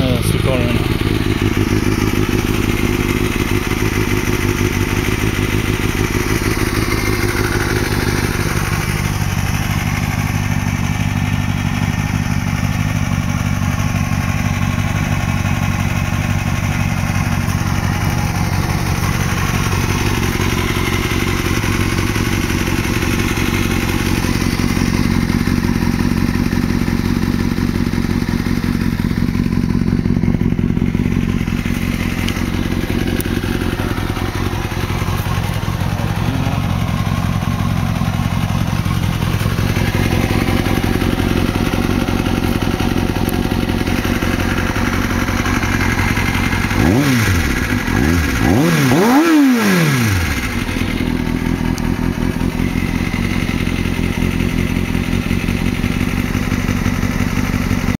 Uh, that's the corner.